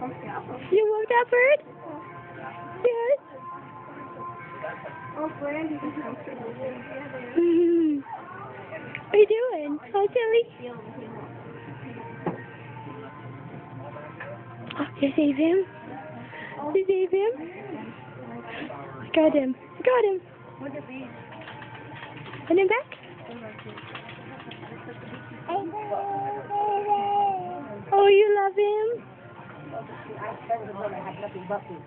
You love that bird? Yes. Oh. Mm. What are you doing? Oh, silly. Oh, you save him? You save him? Got him. Got him. Put him back. Oh, you love him? I had nothing but these.